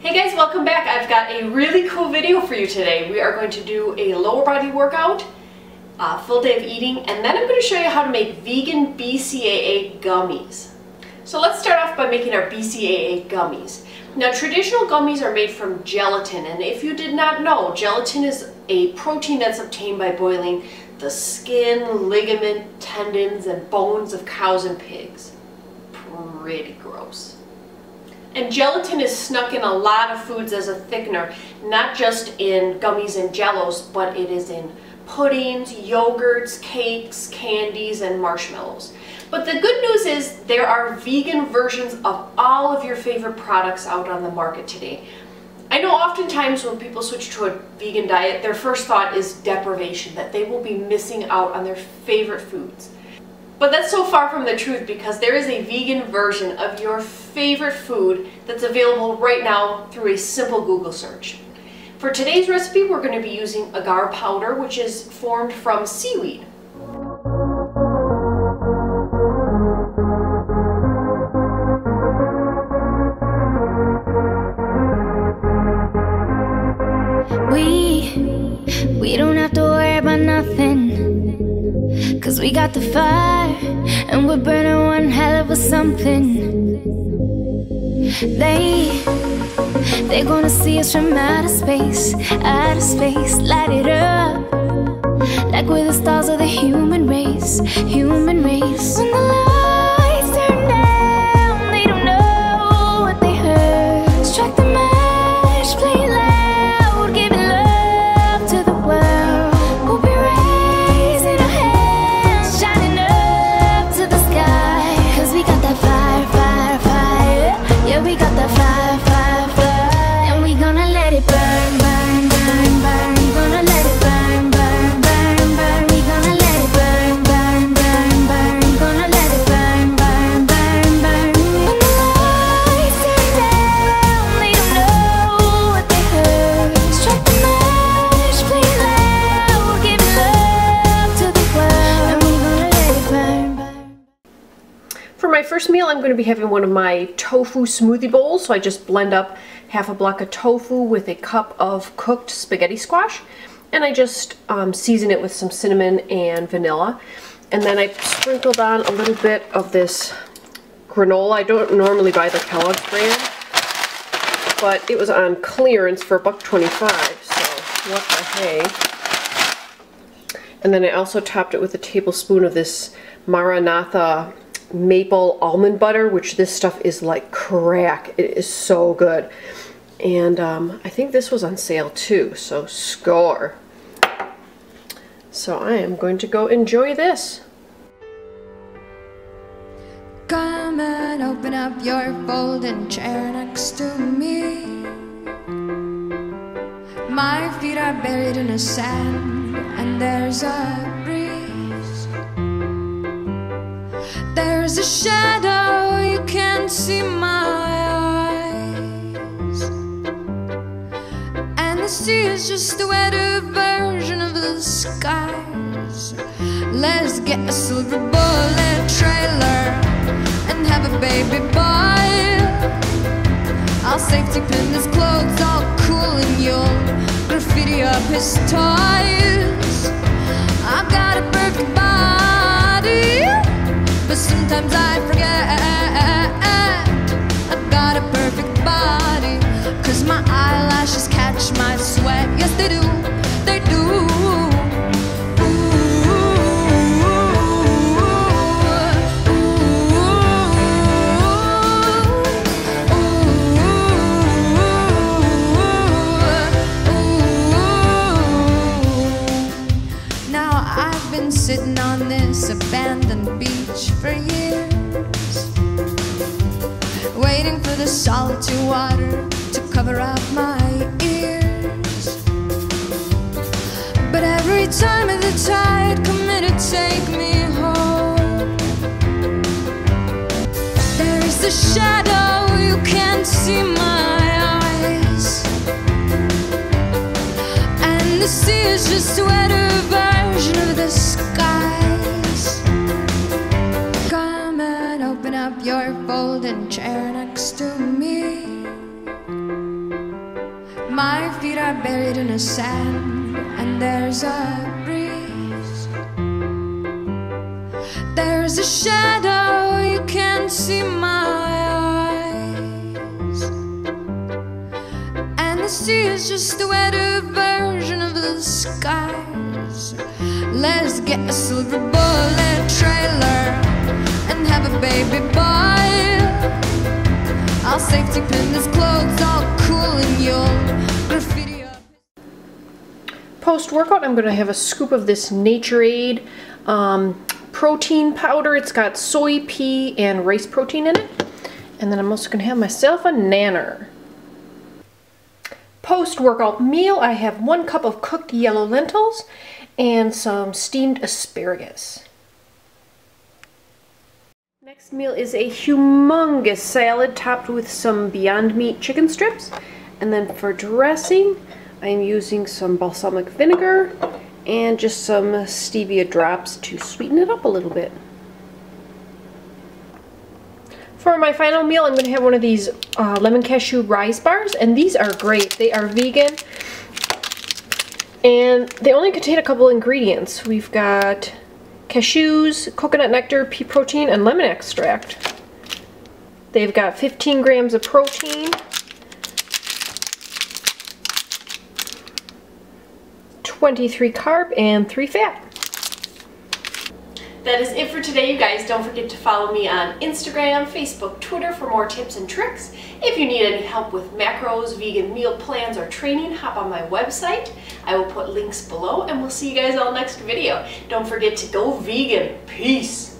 Hey guys, welcome back. I've got a really cool video for you today. We are going to do a lower body workout, a full day of eating, and then I'm going to show you how to make vegan BCAA gummies. So let's start off by making our BCAA gummies. Now traditional gummies are made from gelatin, and if you did not know, gelatin is a protein that's obtained by boiling the skin, ligament, tendons, and bones of cows and pigs. Pretty gross. And gelatin is snuck in a lot of foods as a thickener, not just in gummies and jellos, but it is in puddings, yogurts, cakes, candies, and marshmallows. But the good news is there are vegan versions of all of your favorite products out on the market today. I know oftentimes when people switch to a vegan diet, their first thought is deprivation, that they will be missing out on their favorite foods. But that's so far from the truth because there is a vegan version of your favorite food that's available right now through a simple Google search. For today's recipe, we're going to be using agar powder, which is formed from seaweed. We got the fire And we're burning one hell of a something. They, they're gonna see us from outer space Outer space, light it up Like we're the stars of the human race Human race. When the first meal I'm going to be having one of my tofu smoothie bowls. So I just blend up half a block of tofu with a cup of cooked spaghetti squash. And I just um, season it with some cinnamon and vanilla. And then I sprinkled on a little bit of this granola. I don't normally buy the Kellogg's brand, but it was on clearance for $1.25, so what the hey. And then I also topped it with a tablespoon of this Maranatha maple almond butter, which this stuff is like crack. It is so good. And um, I think this was on sale too, so score. So I am going to go enjoy this. Come and open up your folding chair next to me. My feet are buried in the sand, and there's a There's a shadow, you can't see my eyes. And the sea is just a wetter version of the skies. Let's get a silver bullet trailer and have a baby boy. I'll safety pin his clothes all cool and you'll graffiti up his toys. I've got a sometimes I forget. I've got a perfect body Cause my eyelashes catch my sweat. Yes they do, they do. Sitting on this abandoned beach for years, the salty water to cover up my ears. But every time the tide coming to take me home, there's a shadow you can't see chair next to me. My feet are buried in the sand, and there's a breeze. There's a shadow, you can't see my eyes. And the sea is just a wetter version of the skies. Let's get a silver bullet safety pin clothes all cool graffiti. Post workout, I'm going to have a scoop of this Naturade um, protein powder. It's got soy, pea, and rice protein in it. And then I'm also going to have myself a nanner. Post workout meal, I have one cup of cooked yellow lentils and some steamed asparagus. Next meal is a humongous salad topped with some Beyond Meat chicken strips. And then for dressing, I'm using some balsamic vinegar and just some stevia drops to sweeten it up a little bit. For my final meal, I'm going to have one of these uh, lemon cashew rice bars, and these are great. They are vegan, and they only contain a couple ingredients. We've got cashews, coconut nectar, pea protein, and lemon extract. They've got 15 grams of protein, 23 carb, and 3 fat. That is it for today, you guys. Don't forget to follow me on Instagram, Facebook, Twitter for more tips and tricks. If you need any help with macros, vegan meal plans, or training, hop on my website. I will put links below, and we'll see you guys all next video. Don't forget to go vegan. Peace.